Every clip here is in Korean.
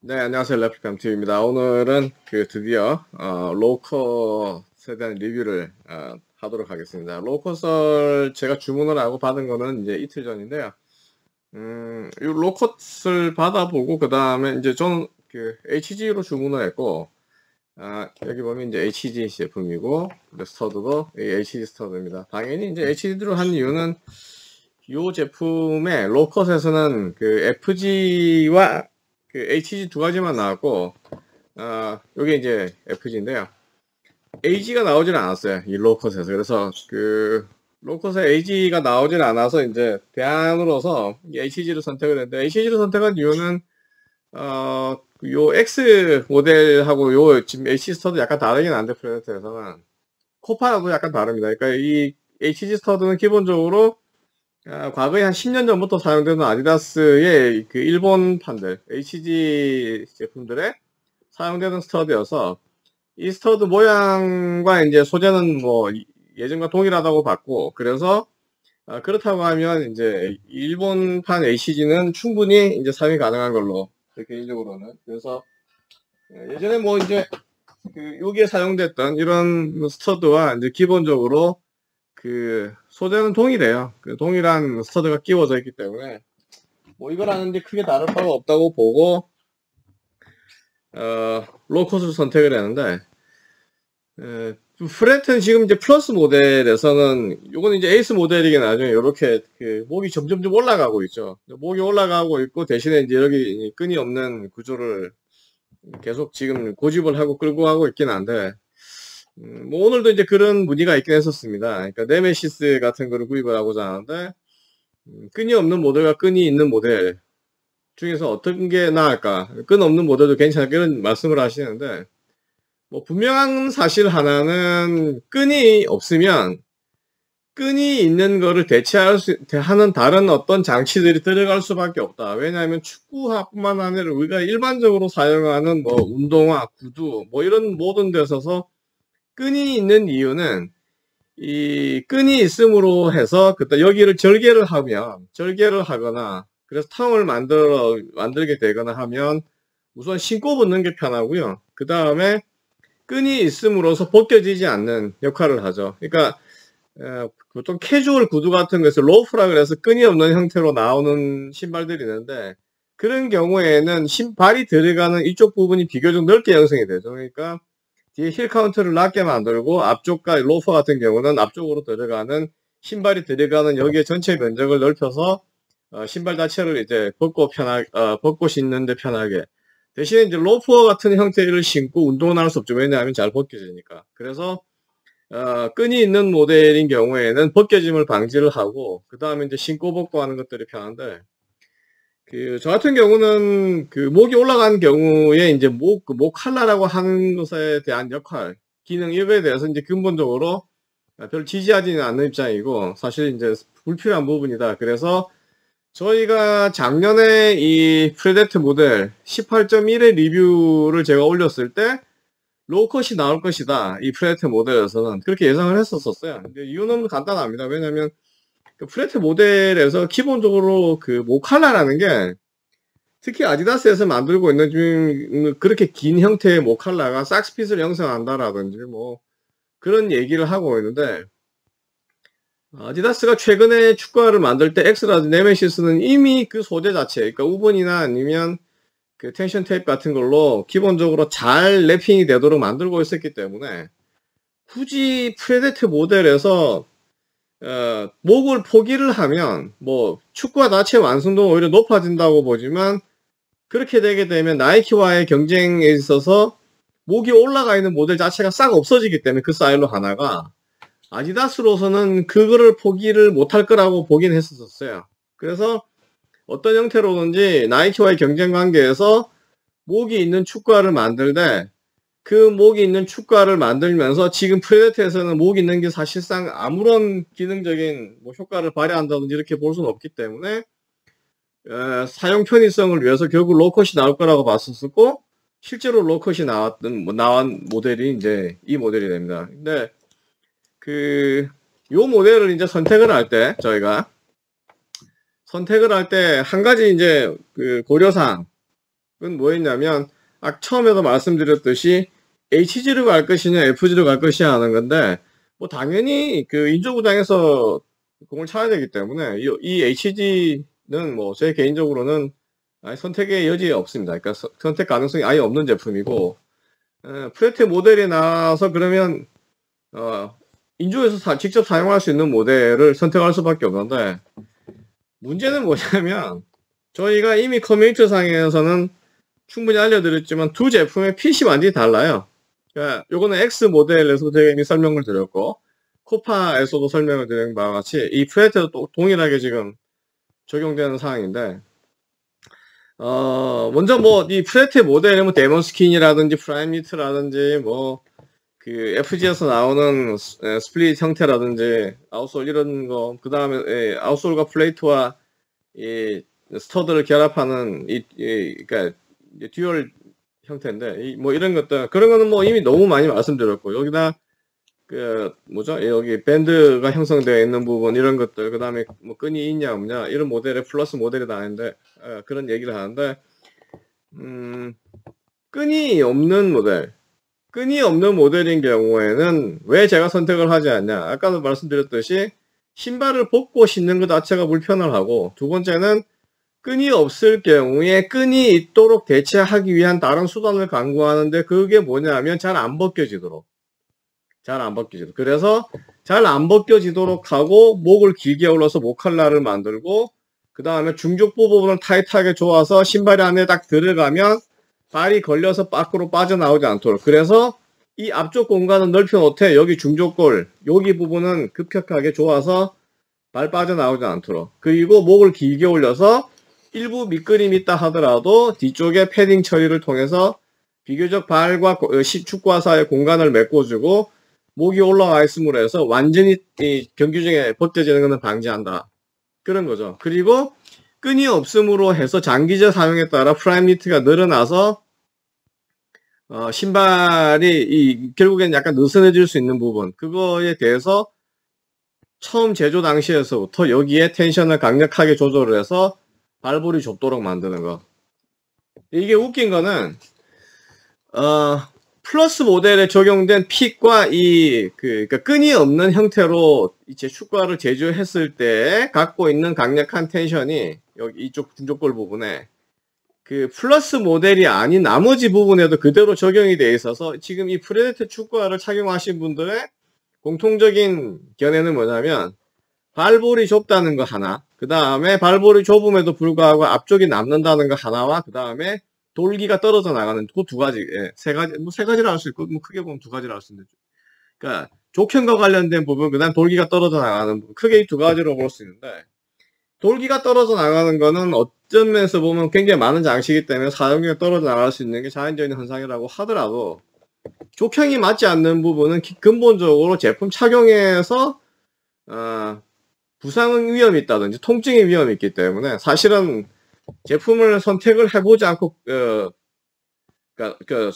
네, 안녕하세요. 레플리캄TV입니다. 오늘은 그 드디어, 어, low cut에 대한 리뷰를, 어, 하도록 하겠습니다. low cut을 제가 주문을 하고 받은 거는 이제 이틀 전인데요. 음, 이 low cut을 받아보고, 그 다음에 이제 저는 그 HG로 주문을 했고, 아, 여기 보면 이제 HG 제품이고, stud도 HG stud입니다. 당연히 이제 HG로 한 이유는, 이 제품의 low cut에서는 그 FG와 그 HG 두 가지만 나왔고, 아, 요게 이제 FG인데요. AG가 나오질 않았어요. 이 low cut에서. 그래서 그, 로컷에 AG가 나오질 않아서 이제 대안으로서 HG를 선택을 했는데, HG를 선택한 이유는, 어, 요 X 모델하고 요 지금 HG stud 약간 다르긴 한데, 프레데터에서는. 코파라도 약간 다릅니다. 그러니까 이 HG stud는 기본적으로 아, 과거에 한 10년 전부터 사용되는 아디다스의 그 일본 판들, HG 제품들에 사용되는 stud여서 이 stud 모양과 이제 소재는 뭐 예전과 동일하다고 봤고 그래서 아, 그렇다고 하면 이제 일본판 HG는 충분히 이제 사용이 가능한 걸로 개인적으로는. 그래서 예, 예전에 뭐 이제 그 여기에 사용됐던 이런 stud와 이제 기본적으로 그 소재는 동일해요. 그 동일한 stud가 끼워져 있기 때문에 뭐 이걸 하는데 크게 다를 바가 없다고 보고 어, low cut을 선택을 했는데 에, 프레데터는 지금 이제 플러스 모델에서는 요거는 이제 에이스 모델이긴 나중에 이렇게 그 목이 점점점 올라가고 있죠. 목이 올라가고 있고 대신에 이제 여기 끈이 없는 구조를 계속 지금 고집을 하고 끌고 가고 있긴 한데 음, 뭐 오늘도 이제 그런 문의가 있긴 했었습니다. 그러니까 네메시스 같은 거를 구입을 하고자 하는데 음, 끈이 없는 모델과 끈이 있는 모델 중에서 어떤 게 나을까? 끈 없는 모델도 괜찮을까? 이런 말씀을 하시는데 뭐 분명한 사실 하나는 끈이 없으면 끈이 있는 거를 대체할 수, 하는 다른 어떤 장치들이 들어갈 수밖에 없다. 왜냐하면 축구화뿐만 아니라 우리가 일반적으로 사용하는 뭐 운동화, 구두, 뭐 이런 모든 데서서 끈이 있는 이유는 이 끈이 있음으로 해서 그때 여기를 절개를 하면 절개를 하거나 그래서 텅을 만들어 만들게 되거나 하면 우선 신고 붙는 게 편하고요. 그 다음에 끈이 있음으로써 벗겨지지 않는 역할을 하죠. 그러니까 에, 보통 캐주얼 구두 같은 것을 로프라 그래서 끈이 없는 형태로 나오는 신발들이 있는데 그런 경우에는 신발이 들어가는 이쪽 부분이 비교적 넓게 형성이 되죠. 그러니까 뒤에 heel counter를 낮게 만들고 앞쪽과 로퍼 같은 경우는 앞쪽으로 들어가는 신발이 들어가는 여기에 전체 면적을 넓혀서 어, 신발 자체를 이제 벗고 편하 어, 벗고 신는데 편하게. 대신에 이제 로퍼 같은 형태를 신고 운동을 할수 없죠. 왜냐하면 잘 벗겨지니까. 그래서 어, 끈이 있는 모델인 경우에는 벗겨짐을 방지를 하고 그 다음에 이제 신고 벗고 하는 것들이 편한데 그, 저 같은 경우는 그 목이 올라간 경우에 이제 목, 그 목 칼라라고 하는 것에 대한 역할, 기능 이거에 대해서 이제 근본적으로 별 지지하지는 않는 입장이고, 사실 이제 불필요한 부분이다. 그래서 저희가 작년에 이 프레데터 모델 18.1의 리뷰를 제가 올렸을 때, low-cut이 나올 것이다. 이 프레데터 모델에서는. 그렇게 예상을 했었었어요. 이유는 간단합니다. 왜냐면, 그 프레데터 모델에서 기본적으로 그 목 칼라라는 게 특히 아디다스에서 만들고 있는 좀 그렇게 긴 형태의 목 칼라가 socks fit을 형성한다라든지 뭐 그런 얘기를 하고 있는데 아디다스가 최근에 축구화를 만들 때 X라든지 네메시스는 이미 그 소재 자체 그러니까 woven이나 아니면 그 텐션 테이프 같은 걸로 기본적으로 잘 wrapping이 되도록 만들고 있었기 때문에 굳이 프레데터 모델에서 어, 목을 포기를 하면 뭐 축구화 자체 완성도가 오히려 높아진다고 보지만 그렇게 되게 되면 나이키와의 경쟁에 있어서 목이 올라가 있는 모델 자체가 싹 없어지기 때문에 그 사일로 하나가 아디다스로서는 그거를 포기를 못할 거라고 보긴 했었어요. 그래서 어떤 형태로든지 나이키와의 경쟁 관계에서 목이 있는 축구화를 만들 때 그 목이 있는 축가를 만들면서 지금 프레데트에서는 목이 있는 게 사실상 아무런 기능적인 뭐 효과를 발휘한다든지 이렇게 볼 수는 없기 때문에 에, 사용 편의성을 위해서 결국 로컷이 나올 거라고 봤었고 실제로 로컷이 나왔던 뭐 나온 모델이 이제 이 모델이 됩니다. 근데 그 요 모델을 이제 선택을 할 때 저희가 선택을 할 때 한 가지 이제 그 고려사항 뭐였냐면 아, 처음에도 말씀드렸듯이 HG로 갈 것이냐 FG로 갈 것이냐 하는 건데 뭐 당연히 그 인조구장에서 공을 차야 되기 때문에 이, 이 HG는 뭐 제 개인적으로는 선택의 여지가 없습니다. 그러니까 서, 선택 가능성이 아예 없는 제품이고 에, 프레데터 모델이 나와서 그러면 어, 인조에서 사, 직접 사용할 수 있는 모델을 선택할 수밖에 없는데 문제는 뭐냐면 저희가 이미 커뮤니티 상에서는 충분히 알려드렸지만 두 제품의 핏이 완전히 달라요. 그러니까 요거는 X 모델에서 제가 이미 설명을 드렸고 코파에서도 설명을 드린 바와 같이 이 프레데터도 또 동일하게 지금 적용되는 사항인데 어 먼저 뭐 이 프레데터 모델은 뭐 Demonskin이라든지 Primeknit라든지 뭐 그 FG에서 나오는 split 형태라든지 outsole 이런 거 그 다음에 outsole과 plate와 이 stud를 결합하는 이, 이 그러니까 dual 형태인데 이, 뭐 이런 것들 그런 거는 뭐 이미 너무 많이 말씀드렸고 여기다 그 뭐죠? 여기 밴드가 형성되어 있는 부분 이런 것들 그 다음에 뭐 끈이 있냐 없냐 이런 모델의 플러스 모델이 나왔는데 어, 그런 얘기를 하는데 음 끈이 없는 모델 끈이 없는 모델인 경우에는 왜 제가 선택을 하지 않냐? 아까도 말씀드렸듯이 신발을 벗고 신는 것 자체가 불편을 하고 두 번째는 끈이 없을 경우에 끈이 있도록 대체하기 위한 다른 수단을 강구하는데 그게 뭐냐면 잘 안 벗겨지도록. 잘 안 벗겨지도록. 그래서 잘 안 벗겨지도록 하고 목을 길게 올려서 목칼라를 만들고 그 다음에 중족부 부분을 타이트하게 조아서 신발 안에 딱 들어가면 발이 걸려서 밖으로 빠져나오지 않도록. 그래서 이 앞쪽 공간은 넓혀 놓되 여기 중족골 여기 부분은 급격하게 조아서 발 빠져나오지 않도록. 그리고 목을 길게 올려서 일부 밑그림이 있다 하더라도 뒤쪽에 패딩 처리를 통해서 비교적 발과 어, 축구화 사이의 공간을 메꿔주고 목이 올라와 있음으로 해서 완전히 경기 중에 벗겨지는 것을 방지한다. 그런 거죠. 그리고 끈이 없음으로 해서 장기적 사용에 따라 Primeknit가 늘어나서 어, 신발이 이, 결국엔 약간 느슨해질 수 있는 부분 그거에 대해서 처음 제조 당시에서부터 여기에 tension을 강력하게 조절을 해서 발볼이 좁도록 만드는 거. 이게 웃긴 거는 어, 플러스 모델에 적용된 fit과 이, 그, 그러니까 끈이 없는 형태로 이제 축구화를 제조했을 때 갖고 있는 강력한 tension이 여기 이쪽 중족골 부분에 그 플러스 모델이 아닌 나머지 부분에도 그대로 적용이 되어 있어서 지금 이 프레데터 축구화를 착용하신 분들의 공통적인 견해는 뭐냐면 발볼이 좁다는 거 하나 그 다음에 발볼이 좁음에도 불구하고 앞쪽이 남는다는 거 하나와 그 다음에 돌기가 떨어져 나가는 그 두 가지, 예, 세 가지, 뭐 세 가지를 할 수 있고, 뭐 크게 보면 두 가지를 할 수 있는데. 그러니까 족형과 관련된 부분, 그 다음 돌기가 떨어져 나가는 부분, 크게 이두 가지로 볼 수 있는데, 돌기가 떨어져 나가는 거는 어떤 면에서 보면 굉장히 많은 장치이기 때문에 사용률이 떨어져 나갈 수 있는 게 자연적인 현상이라고 하더라도, 족형이 맞지 않는 부분은 근본적으로 제품 착용에서, 어, 부상 위험이 있다든지 통증의 위험이 있기 때문에 사실은 제품을 선택을 해보지 않고 어, 그러니까 그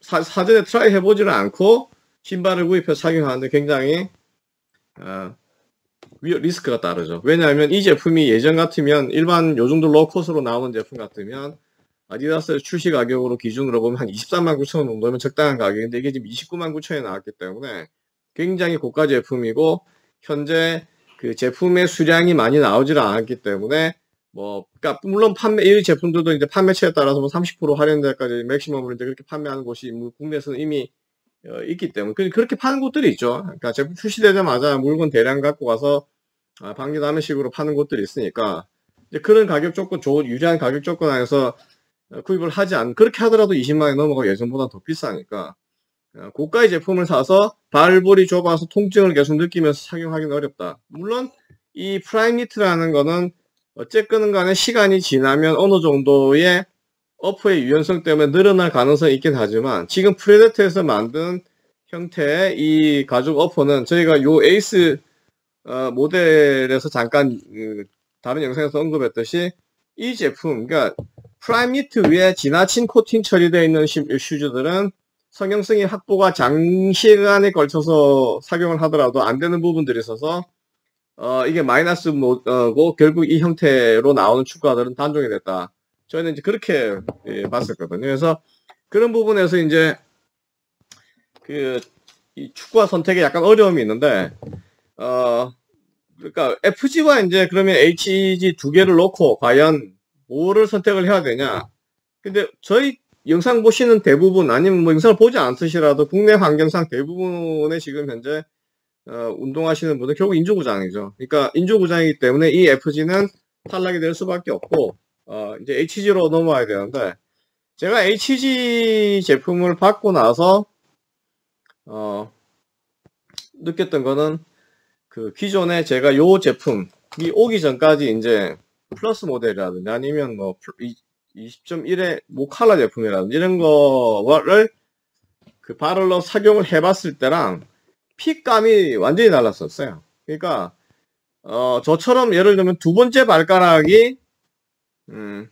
사, 전에 try 해보지를 않고 신발을 구입해서 착용하는데 굉장히 어, 리스크가 따르죠. 왜냐하면 이 제품이 예전 같으면 일반 요 정도 low-cut으로 나오는 제품 같으면 아디다스 출시 가격으로 기준으로 보면 한 23만 9천 원 정도면 적당한 가격인데 이게 지금 29만 9천에 나왔기 때문에 굉장히 고가 제품이고 현재 그 제품의 수량이 많이 나오질 않았기 때문에 뭐, 그니까, 물론 판매, 이 제품들도 이제 판매처에 따라서 뭐 30% 할인대까지 맥시멈으로 이제 그렇게 판매하는 곳이 뭐 국내에서는 이미 어, 있기 때문에. 그렇게 파는 곳들이 있죠. 그러니까 제품 출시되자마자 물건 대량 갖고 가서 아, 방기하는 식으로 파는 곳들이 있으니까 그런 가격 조건, 좋은, 유리한 가격 조건 안에서 어, 구입을 하지 않, 그렇게 하더라도 20만 원 넘어가 예전보다 더 비싸니까 어, 고가의 제품을 사서 발볼이 좁아서 통증을 계속 느끼면서 착용하기는 어렵다. 물론 이 Primeknit라는 거는 어쨌건 간에 시간이 지나면 어느 정도의 어퍼의 유연성 때문에 늘어날 가능성이 있긴 하지만 지금 프레데터에서 만든 형태의 이 가죽 upper는 저희가 요 에이스 어, 모델에서 잠깐 그, 다른 영상에서 언급했듯이 이 제품 그러니까 Primeknit 위에 지나친 코팅 처리되어 있는 shoes들은 성형성이 확보가 장시간에 걸쳐서 착용을 하더라도 안 되는 부분들이 있어서 어, 이게 마이너스고 결국 이 형태로 나오는 축구화들은 단종이 됐다. 저희는 이제 그렇게 예, 봤었거든요. 그래서 그런 부분에서 이제 그 이 축구화 선택에 약간 어려움이 있는데 어 그러니까 FG와 이제 그러면 HG 두 개를 놓고 과연 뭐를 선택을 해야 되냐? 근데 저희 영상 보시는 대부분 아니면 뭐 영상을 보지 않으시라도 국내 환경상 대부분의 지금 현재 어, 운동하시는 분들 결국 인조구장이죠. 그러니까 인조구장이기 때문에 이 FG는 탈락이 될 수밖에 없고 어, 이제 HG로 넘어와야 되는데 제가 HG 제품을 받고 나서 어, 느꼈던 거는 그 기존에 제가 요 제품이 오기 전까지 이제 플러스 모델이라든지 아니면 뭐 20.1의 모칼라 제품이라든지 이런 거를 그 바를러 착용을 해봤을 때랑 핏감이 완전히 달랐었어요. 그러니까 어 저처럼 예를 들면 두 번째 발가락이 음,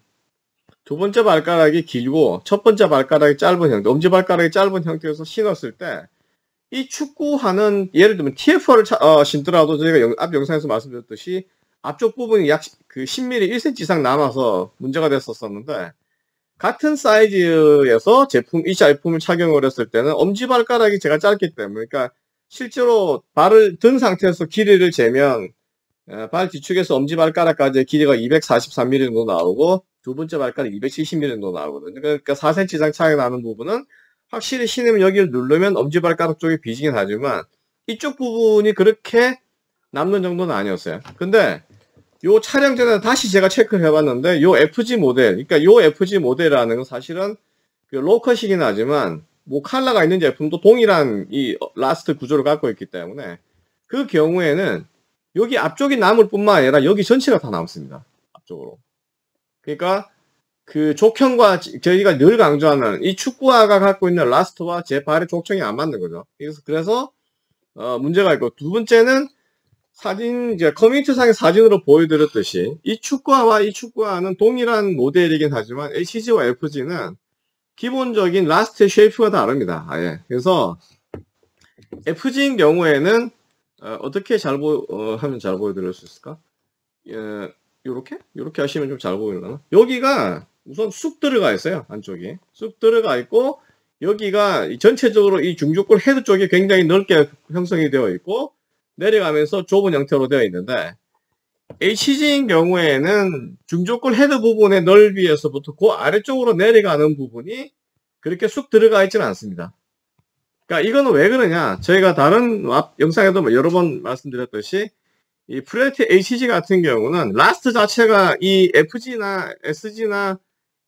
두 번째 발가락이 길고 첫 번째 발가락이 짧은 형태, 엄지 발가락이 짧은 형태에서 신었을 때 이 축구하는 예를 들면 TF를 어, 신더라도 저희가 영, 앞 영상에서 말씀드렸듯이 앞쪽 부분이 약 그 10mm, 1cm 이상 남아서 문제가 됐었었는데 같은 사이즈에서 제품 이 제품을 착용을 했을 때는 엄지발가락이 제가 짧기 때문에 그러니까 실제로 발을 든 상태에서 길이를 재면 어, 발 뒤축에서 엄지발가락까지의 길이가 243mm 정도 나오고 두 번째 발가락 270mm 정도 나오거든요. 그러니까 4cm 이상 차이 나는 부분은 확실히 신으면 여기를 누르면 엄지발가락 쪽이 비지긴 하지만 이쪽 부분이 그렇게 남는 정도는 아니었어요. 근데 요 촬영 전에 다시 제가 체크를 해봤는데 요 FG 모델, 그러니까 요 FG 모델이라는 건 사실은 그 low-cut이긴 하지만 뭐 칼라가 있는 제품도 동일한 이 last 구조를 갖고 있기 때문에 그 경우에는 여기 앞쪽이 남을 뿐만 아니라 여기 전체가 다 남습니다. 앞쪽으로. 그러니까 그 족형과 저희가 늘 강조하는 이 축구화가 갖고 있는 last와 제 발의 족형이 안 맞는 거죠. 그래서 그래서 어 문제가 있고 두 번째는 사진 이제 커뮤니티상의 사진으로 보여드렸듯이 이 축구화와 이 축구화는 동일한 모델이긴 하지만 HG와 FG는 기본적인 last shape가 다릅니다. 아예. 그래서 FG인 경우에는 어, 떻게 잘 보, 어, 하면 잘 보여드릴 수 있을까? 예, 요렇게? 요렇게 하시면 좀 잘 보이려나? 여기가 우선 쑥 들어가 있어요. 안쪽이. 쑥 들어가 있고, 여기가 전체적으로 이 중족골 헤드 쪽이 굉장히 넓게 형성이 되어 있고, 내려가면서 좁은 형태로 되어 있는데 HG인 경우에는 중족골 헤드 부분의 넓이에서부터 그 아래쪽으로 내려가는 부분이 그렇게 쑥 들어가 있지는 않습니다. 그러니까 이거는 왜 그러냐? 저희가 다른 영상에도 뭐 여러 번 말씀드렸듯이 이 프레데터 HG 같은 경우는 last 자체가 이 FG나 SG나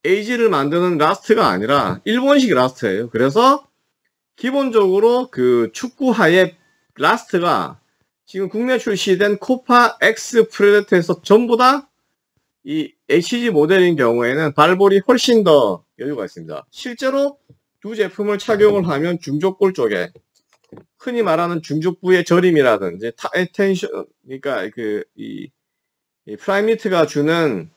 AG를 만드는 last가 아니라 일본식 last예요. 그래서 기본적으로 그 축구화의 last가 지금 국내 출시된 코파 X 프레데터에서 전부 다 이 HG 모델인 경우에는 발볼이 훨씬 더 여유가 있습니다. 실제로 두 제품을 착용을 하면 중족골 쪽에 흔히 말하는 중족부의 저림이라든지 타tension 그러니까 그이 이 프라임니트가 주는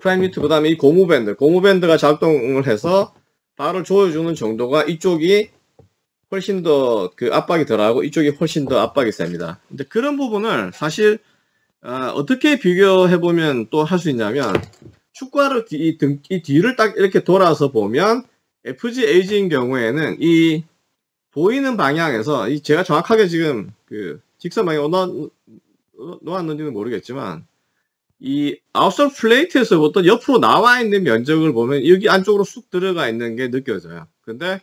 프라임니트 그다음에 이 고무밴드 고무밴드가 작동을 해서 발을 조여주는 정도가 이쪽이 훨씬 더 그 압박이 덜하고 이쪽이 훨씬 더 압박이 셉니다. 근데 그런 부분을 사실 어, 떻게 비교해 보면 또 할 수 있냐면 축구화를 이, 등, 이 뒤를 딱 이렇게 돌아서 보면 FGAG인 경우에는 이 보이는 방향에서 이 제가 정확하게 지금 그 직선 방향 놓았는지는 모르겠지만 이 outsole plate에서부터 옆으로 나와 있는 면적을 보면 여기 안쪽으로 쑥 들어가 있는 게 느껴져요. 근데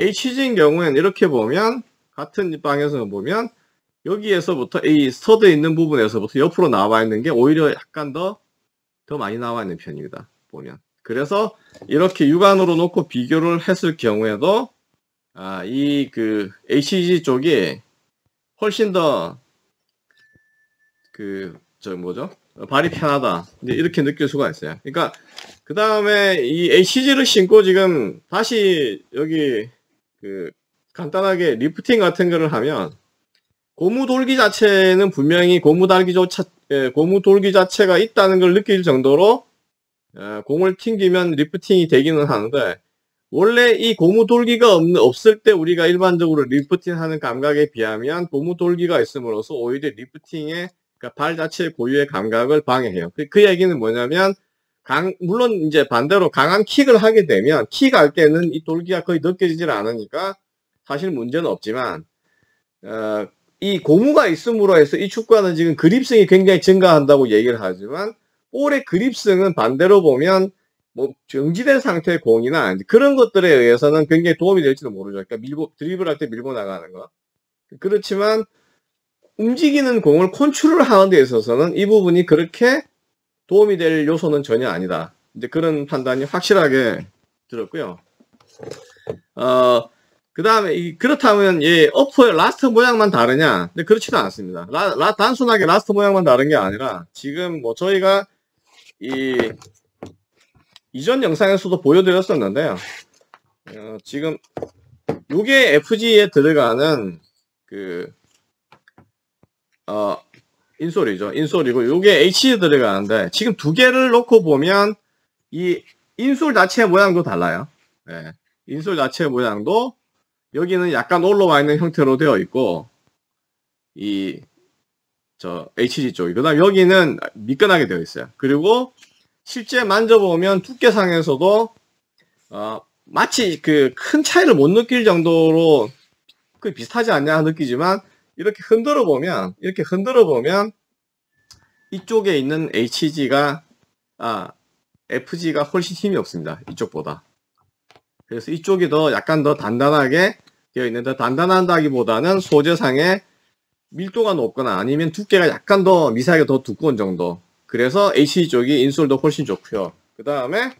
HG인 경우에는 이렇게 보면 같은 방향에서 보면 여기에서부터 이 stud 있는 부분에서부터 옆으로 나와 있는 게 오히려 약간 더, 더 많이 나와 있는 편입니다. 보면. 그래서 이렇게 육안으로 놓고 비교를 했을 경우에도 아, 이 그 HG 쪽이 훨씬 더 그 저 뭐죠? 발이 편하다. 이렇게 느낄 수가 있어요. 그러니까 그 다음에 이 HG를 신고 지금 다시 여기 그 간단하게 리프팅 같은 거를 하면 고무 돌기 자체는 분명히 고무 돌기 자체 예, 고무 돌기 자체가 있다는 걸 느낄 정도로 예, 공을 튕기면 리프팅이 되기는 하는데 원래 이 고무 돌기가 없는, 없을 때 우리가 일반적으로 리프팅 하는 감각에 비하면 고무 돌기가 있음으로써 오히려 리프팅의 그러니까 발 자체의 고유의 감각을 방해해요. 그, 그 얘기는 뭐냐면 강, 물론 이제 반대로 강한 킥을 하게 되면 킥 할 때는 이 돌기가 거의 느껴지질 않으니까 사실 문제는 없지만 어, 이 고무가 있음으로 해서 이 축구화는 지금 그립성이 굉장히 증가한다고 얘기를 하지만 볼의 그립성은 반대로 보면 뭐 정지된 상태의 공이나 그런 것들에 의해서는 굉장히 도움이 될지도 모르죠. 그러니까 밀고 드리블 할 때 밀고 나가는 거. 그렇지만 움직이는 공을 컨트롤 하는 데 있어서는 이 부분이 그렇게 도움이 될 요소는 전혀 아니다. 이제 그런 판단이 확실하게 들었고요. 어, 그 다음에, 그렇다면, 예, upper의 last 모양만 다르냐? 근데 그렇지도 않습니다. 라, 라, 단순하게 last 모양만 다른 게 아니라, 지금 뭐 저희가 이, 이전 영상에서도 보여드렸었는데요. 어, 지금, 요게 FG에 들어가는, 그, 어, 인솔이죠. 인솔이고 요게 H 들어가는데 지금 두 개를 놓고 보면 이 인솔 자체 모양도 달라요. 네. 인솔 자체 모양도 여기는 약간 올라와 있는 형태로 되어 있고 이 저 HG 쪽이 그다음 여기는 미끈하게 되어 있어요. 그리고 실제 만져보면 두께상에서도 어, 마치 그 큰 차이를 못 느낄 정도로 그 비슷하지 않냐 느끼지만 이렇게 흔들어 보면 이렇게 흔들어 보면 이쪽에 있는 HG가 아 FG가 훨씬 힘이 없습니다. 이쪽보다. 그래서 이쪽이 더 약간 더 단단하게 되어 있는데 단단하다기보다는 소재상에 밀도가 높거나 아니면 두께가 약간 더 미세하게 더 두꺼운 정도. 그래서 HG 쪽이 insole도 훨씬 좋고요. 그 다음에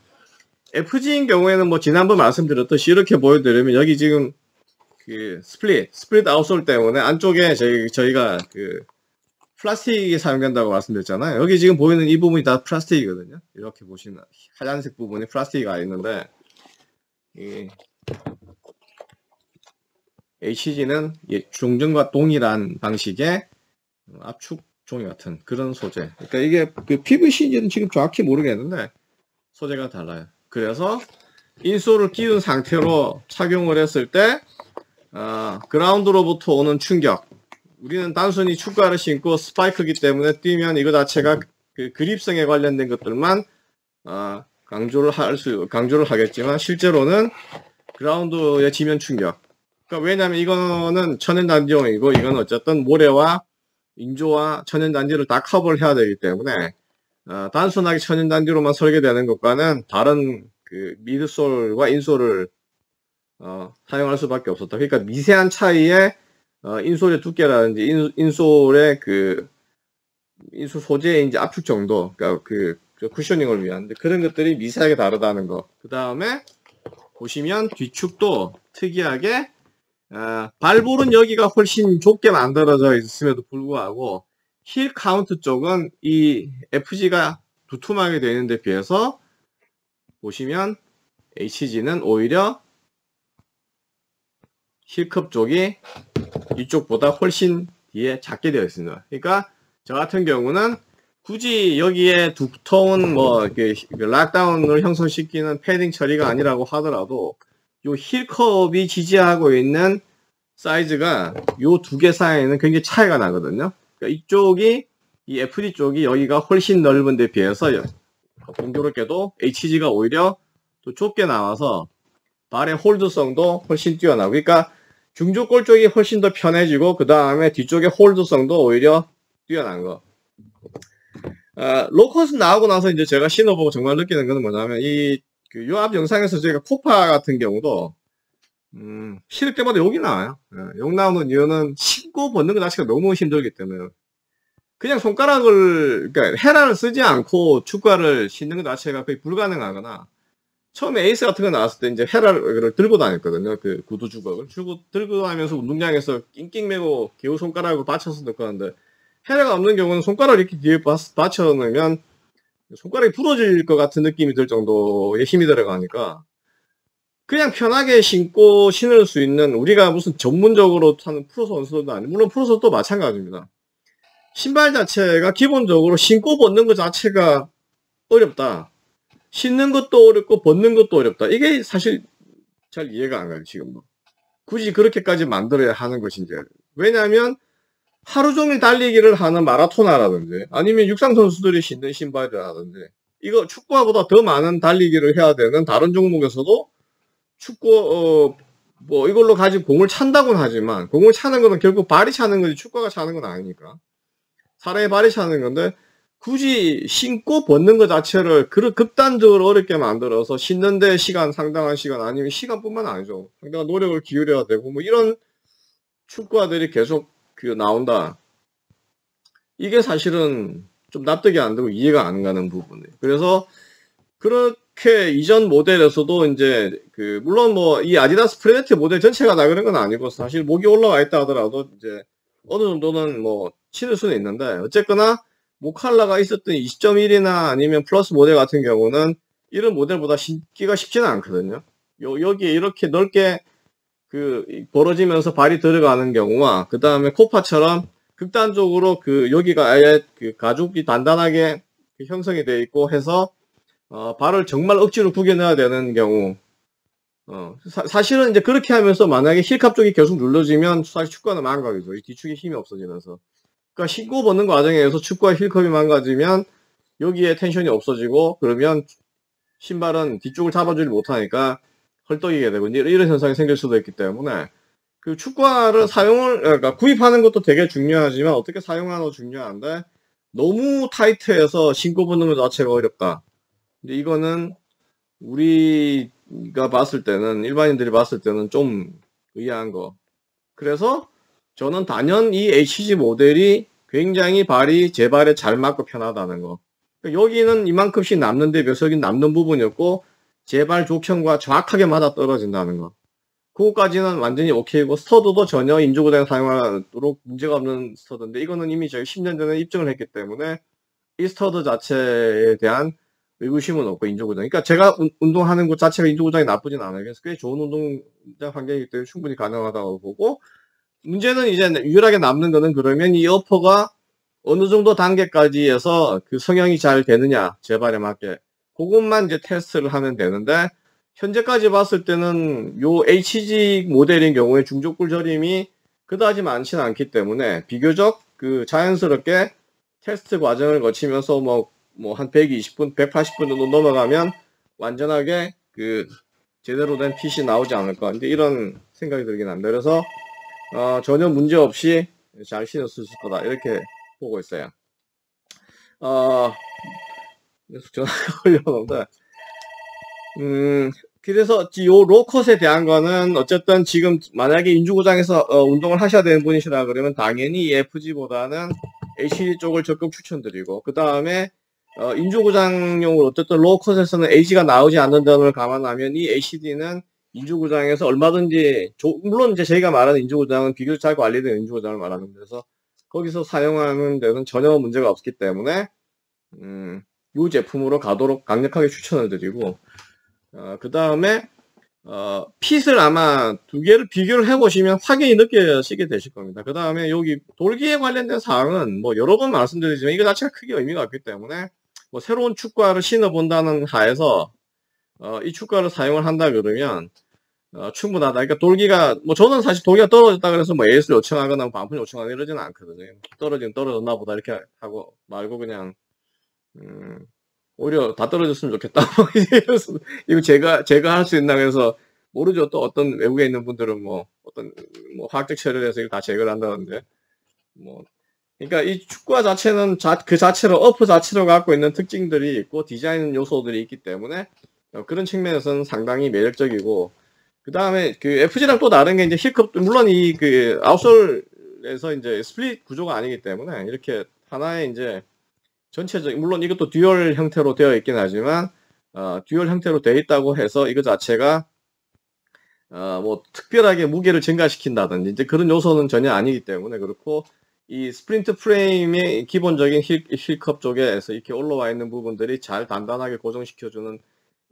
FG인 경우에는 뭐 지난번 말씀드렸듯이 이렇게 보여드리면 여기 지금 그 split, split outsole 때문에 안쪽에 저희, 저희가 그 플라스틱이 사용된다고 말씀드렸잖아요. 여기 지금 보이는 이 부분이 다 플라스틱이거든요. 이렇게 보시면 하얀색 부분이 플라스틱이 가 있는데 이 HG는 종전과 동일한 방식의 압축 종이 같은 그런 소재. 그러니까 이게 그 PVC인지는 지금 정확히 모르겠는데 소재가 달라요. 그래서 인솔을 끼운 상태로 착용을 했을 때 어, 그라운드로부터 오는 충격. 우리는 단순히 축구화를 신고 스파이크기 때문에 뛰면 이거 자체가 그 그립성에 관련된 것들만 어, 강조를 할 수, 강조를 하겠지만 실제로는 그라운드의 지면 충격. 그러니까 왜냐하면 이거는 천연잔디용이고 이건 어쨌든 모래와 인조와 천연잔디를 다 커버를 해야 되기 때문에 어, 단순하게 천연잔디로만 설계되는 것과는 다른 그 midsole과 insole을 어, 사용할 수밖에 없었다. 그러니까 미세한 차이에 어, insole의 두께라든지 인, insole의 그 insole 소재의 이제 압축 정도, 그러니까 그, 그 cushioning을 위한 그런 것들이 미세하게 다르다는 거. 그 다음에 보시면 뒤축도 특이하게 어, 발볼은 여기가 훨씬 좁게 만들어져 있음에도 불구하고 heel counter 쪽은 이 FG가 두툼하게 되어 있는데 비해서 보시면 HG는 오히려 heel cup 쪽이 이쪽보다 훨씬 뒤에 작게 되어 있습니다. 그러니까 저 같은 경우는 굳이 여기에 두터운 뭐 이렇게 lockdown을 형성시키는 패딩 처리가 아니라고 하더라도 요 힐컵이 지지하고 있는 사이즈가 요 두 개 사이에는 굉장히 차이가 나거든요. 그러니까 이쪽이 이 FD 쪽이 여기가 훨씬 넓은 데 비해서 공교롭게도 HG가 오히려 또 좁게 나와서 발의 홀드성도 훨씬 뛰어나고 그러니까 중조골 쪽이 훨씬 더 편해지고 그 다음에 뒤쪽의 홀드성도 오히려 뛰어난 거. 아, 로컷은 나오고 나서 이제 제가 신어보고 정말 느끼는 것은 뭐냐면 이 그 요앞 영상에서 저희가 코파 같은 경우도 음, 신을 때마다 욕이 나와요. 예, 욕 나오는 이유는 신고 벗는 것 자체가 너무 힘들기 때문에 그냥 손가락을 그러니까 헤라를 쓰지 않고 축구화를 신는 것 자체가 거의 불가능하거나 처음에 에이스 같은 거 나왔을 때 이제 헤라를 들고 다녔거든요. 그 구두 주걱을. 들고, 들고 다니면서 운동장에서 낑낑 매고 개우 손가락으로 받쳐서 넣고 하는데 헤라가 없는 경우는 손가락을 이렇게 뒤에 받쳐 놓으면 손가락이 부러질 것 같은 느낌이 들 정도의 힘이 들어가니까 그냥 편하게 신고 신을 수 있는 우리가 무슨 전문적으로 타는 프로 선수도 아니고 물론 프로 선수도 마찬가지입니다. 신발 자체가 기본적으로 신고 벗는 것 자체가 어렵다. 신는 것도 어렵고 벗는 것도 어렵다. 이게 사실 잘 이해가 안 가요, 지금. 뭐. 굳이 그렇게까지 만들어야 하는 것인지. 왜냐하면 하루 종일 달리기를 하는 마라토나라든지 아니면 육상 선수들이 신는 신발이라든지 이거 축구화보다 더 많은 달리기를 해야 되는 다른 종목에서도 축구 어, 뭐 이걸로 가지고 공을 찬다고는 하지만 공을 차는 거는 결국 발이 차는 거지 축구가 차는 건 아니니까 사람의 발이 차는 건데 굳이 신고 벗는 것 자체를 그 극단적으로 어렵게 만들어서 신는데 시간 상당한 시간 아니면 시간뿐만 아니죠. 상당한 노력을 기울여야 되고 뭐 이런 축구화들이 계속 그 나온다. 이게 사실은 좀 납득이 안 되고 이해가 안 가는 부분이에요. 그래서 그렇게 이전 모델에서도 이제 그 물론 뭐 이 아디다스 프레데터 모델 전체가 다 그런 건 아니고 사실 목이 올라와 있다 하더라도 이제 어느 정도는 뭐 신을 수는 있는데 어쨌거나 목 칼라가 있었던 20.1이나 아니면 플러스 모델 같은 경우는 이런 모델보다 신기가 쉽지는 않거든요. 요, 여기에 이렇게 넓게 그 벌어지면서 발이 들어가는 경우와 그 다음에 코파처럼 극단적으로 그 여기가 아예 그 가죽이 단단하게 그 형성이 되어 있고 해서 어, 발을 정말 억지로 구겨내야 되는 경우 어, 사, 실은 이제 그렇게 하면서 만약에 힐컵 쪽이 계속 눌러지면 사실 축구는 망가지죠. 이 뒤축에 힘이 없어지면서. 그러니까 신고 벗는 과정에서 축구와 힐컵이 망가지면 여기에 텐션이 없어지고 그러면 신발은 뒤쪽을 잡아주지 못하니까 헐떡이게 되고 이런 현상이 생길 수도 있기 때문에 그 축구화를 사용을 그러니까 구입하는 것도 되게 중요하지만 어떻게 사용하는 거 중요한데 너무 타이트해서 신고 벗는 것 자체가 어렵다. 근데 이거는 우리가 봤을 때는 일반인들이 봤을 때는 좀 의아한 거. 그래서 저는 단연 이 HG 모델이 굉장히 발이 제 발에 잘 맞고 편하다는 거. 여기는 이만큼씩 남는데 몇 석이 남는 부분이었고 제 발 족형과 정확하게 맞아 떨어진다는 거. 그거까지는 완전히 오케이고 stud도 전혀 인조구장에 사용하도록 문제가 없는 stud인데 이거는 이미 저희 10년 전에 입증을 했기 때문에 이 stud 자체에 대한 의구심은 없고 인조구장. 그러니까 제가 운동하는 곳 자체가 인조구장이 나쁘진 않아요. 그래서 꽤 좋은 운동장 환경이기 때문에 충분히 가능하다고 보고 문제는 이제 유일하게 남는 거는 그러면 이 upper가 어느 정도 단계까지 해서 그 성형이 잘 되느냐 재발에 맞게 그것만 이제 테스트를 하면 되는데 현재까지 봤을 때는 요 HG 모델인 경우에 중족골 저림이 그다지 많지는 않기 때문에 비교적 그 자연스럽게 테스트 과정을 거치면서 뭐 뭐 한 120분, 180분 정도 넘어가면 완전하게 그 제대로 된 핏이 나오지 않을까. 근데 이런 생각이 들긴 합니다. 그래서 어, 전혀 문제 없이 잘 신었을 거다. 이렇게 보고 있어요. 어, 계속 전화가 걸려오는데, 음, 그래서 요 로컷에 대한 거는 어쨌든 지금 만약에 인주구장에서 어, 운동을 하셔야 되는 분이시라 그러면 당연히 FG보다는 HD 쪽을 적극 추천드리고 그 다음에 어, 인주구장용으로 어쨌든 로컷에서는 AG가 나오지 않는 점을 감안하면 이 HD는 인주구장에서 얼마든지 조, 물론 이제 저희가 말하는 인주구장은 비교적 잘 관리된 인주구장을 말하는 데서 거기서 사용하는 데는 전혀 문제가 없기 때문에 음, 이 제품으로 가도록 강력하게 추천을 드리고 어, 그 다음에 어, 핏을 아마 두 개를 비교를 해보시면 확연히 느껴지게 되실 겁니다. 그 다음에 여기 돌기에 관련된 사항은 뭐 여러 번 말씀드리지만 이거 자체가 크게 의미가 없기 때문에 뭐 새로운 축구화를 신어본다는 하에서 어, 이 축구화를 사용을 한다 그러면 어, 충분하다. 그러니까 돌기가 뭐 저는 사실 돌기가 떨어졌다 그래서 뭐 AS를 요청하거나 반품 요청하거나 이러지는 않거든요. 떨어지면 떨어졌나 보다 이렇게 하고 말고 그냥 음, 오히려 다 떨어졌으면 좋겠다. 이거 제가 제가 할 수 있나 그래서 모르죠. 또 어떤 외국에 있는 분들은 뭐 어떤 뭐 화학적 처리를 해서 이걸 다 제거를 한다는데 뭐 그러니까 이 축구화 자체는 자, 그 자체로 어프 자체로 갖고 있는 특징들이 있고 디자인 요소들이 있기 때문에 어, 그런 측면에서는 상당히 매력적이고 그 다음에 그 FG랑 또 다른 게 이제 heel cup, 물론 이 그 outsole에서 이제 split 구조가 아니기 때문에 이렇게 하나의 이제 전체적, 물론 이것도 dual 형태로 되어 있긴 하지만, 어, dual 형태로 되어 있다고 해서 이거 자체가, 어, 뭐 특별하게 무게를 증가시킨다든지 이제 그런 요소는 전혀 아니기 때문에 그렇고, 이 sprint frame의 기본적인 heel, heel cup 쪽에서 이렇게 올라와 있는 부분들이 잘 단단하게 고정시켜주는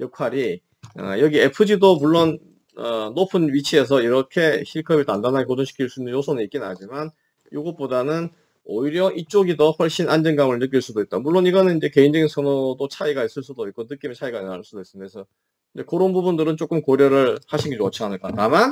역할이, 어, 여기 FG도 물론 어, 높은 위치에서 이렇게 heel cup을 단단하게 고정시킬 수 있는 요소는 있긴 하지만 이것보다는 오히려 이쪽이 더 훨씬 안정감을 느낄 수도 있다. 물론 이거는 이제 개인적인 선호도 차이가 있을 수도 있고 느낌의 차이가 날 수도 있습니다. 그래서 그런 부분들은 조금 고려를 하시는 게 좋지 않을까. 다만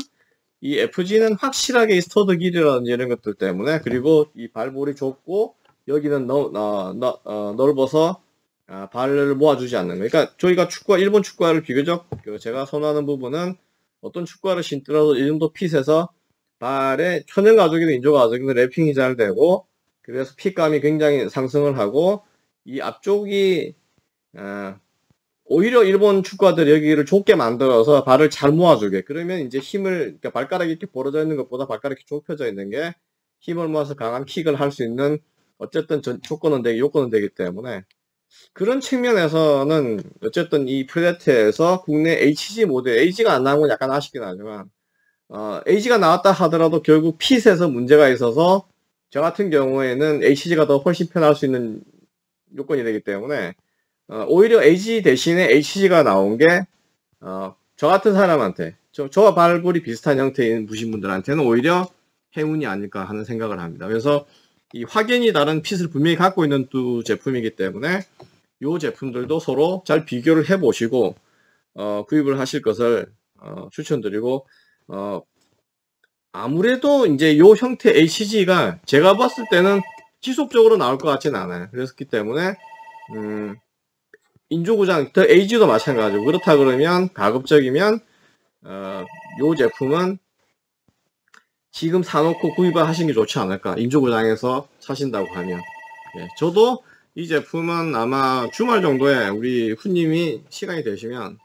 이 FG는 확실하게 이 stud 길이라든지 이런 것들 때문에 그리고 이 발볼이 좁고 여기는 너, 어, 너, 어, 넓어서 아, 발을 모아주지 않는 거. 그러니까 저희가 축구와 일본 축구화를 비교적 그 제가 선호하는 부분은 어떤 축구화를 신더라도 이 정도 핏에서 발에 천연 가죽이든 인조 가죽이든 랩핑이 잘 되고 그래서 핏감이 굉장히 상승을 하고 이 앞쪽이 어, 오히려 일본 축구화들 여기를 좁게 만들어서 발을 잘 모아주게. 그러면 이제 힘을 그러니까 발가락이 이렇게 벌어져 있는 것보다 발가락이 좁혀져 있는 게 힘을 모아서 강한 킥을 할 수 있는 어쨌든 전, 조건은 되기 요건은 되기 때문에 그런 측면에서는 어쨌든 이 프레데터에서 국내 HG 모델, AG가 안 나온 건 약간 아쉽긴 하지만 어, AG가 나왔다 하더라도 결국 핏에서 문제가 있어서 저 같은 경우에는 HG가 더 훨씬 편할 수 있는 요건이 되기 때문에 어, 오히려 AG 대신에 HG가 나온 게 어, 저 같은 사람한테 저, 저와 발굴이 비슷한 형태인 무신분들한테는 오히려 행운이 아닐까 하는 생각을 합니다. 그래서 이 확연히 다른 핏을 분명히 갖고 있는 두 제품이기 때문에 이 제품들도 서로 잘 비교를 해 보시고 어, 구입을 하실 것을 어, 추천드리고 어, 아무래도 이제 이 형태 HG가 제가 봤을 때는 지속적으로 나올 것 같지는 않아요. 그렇기 때문에 음, 인조구장 더 AG도 마찬가지고 그렇다 그러면 가급적이면 어, 이 제품은 지금 사놓고 구입을 하시는 게 좋지 않을까. 인조구장에서 사신다고 하면. 예, 저도 이 제품은 아마 주말 정도에 우리 후님이 시간이 되시면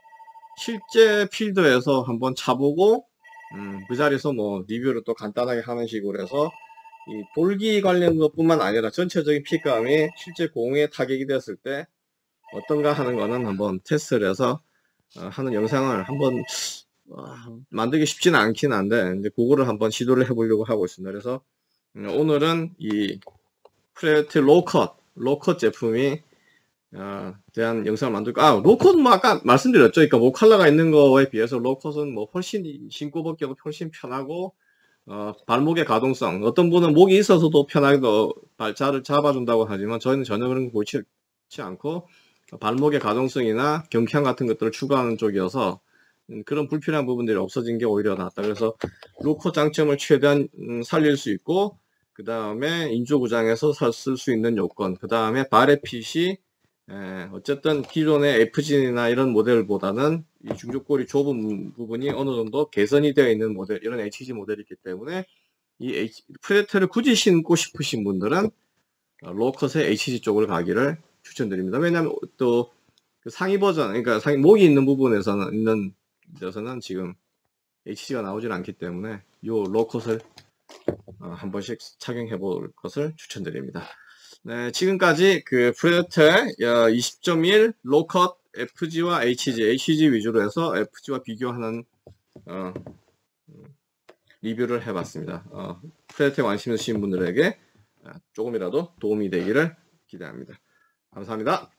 실제 필드에서 한번 차보고 음, 그 자리에서 뭐 리뷰를 또 간단하게 하는 식으로 해서 이 돌기 관련 것뿐만 아니라 전체적인 핏감이 실제 공에 타격이 됐을 때 어떤가 하는 거는 한번 테스트를 해서 어, 하는 영상을 한번 어, 만들기 쉽지는 않긴 한데 이제 그거를 한번 시도를 해보려고 하고 있습니다. 그래서 음, 오늘은 이 프레데터 low cut low cut 제품이 어, 대한 영상을 만들고 아 low cut은 뭐 아까 말씀드렸죠. 그러니까 뭐 collar가 있는 거에 비해서 low cut은 뭐 훨씬 신고 벗기도 훨씬 편하고 어, 발목의 가동성 어떤 분은 목이 있어서도 편하게 발자를 잡아준다고 하지만 저희는 전혀 그런 거 보이지 않고 발목의 가동성이나 경쾌함 같은 것들을 추구하는 쪽이어서 음, 그런 불필요한 부분들이 없어진 게 오히려 낫다. 그래서 로커 장점을 최대한 음, 살릴 수 있고 그 다음에 인조구장에서 쓸 수 있는 요건 그 다음에 발의 핏이 어쨌든 기존의 FG나 이런 모델보다는 이 중족골이 좁은 부분이 어느 정도 개선이 되어 있는 모델 이런 HG 모델이기 때문에 이 프레데터를 굳이 신고 싶으신 분들은 어, low cut의 HG 쪽을 가기를 추천드립니다. 왜냐하면 또 그 상위 버전, 그러니까 상위 목이 있는 부분에서는 있는 데서는 지금 HG가 나오질 않기 때문에 이 low cut을 어, 한 번씩 착용해 볼 것을 추천드립니다. 네, 지금까지 그 프레데터의 20.1 low cut FG와 HG, HG 위주로 해서 FG와 비교하는 어, 리뷰를 해봤습니다. 어, 프레데터에 관심 있으신 분들에게 조금이라도 도움이 되기를 기대합니다. 감사합니다.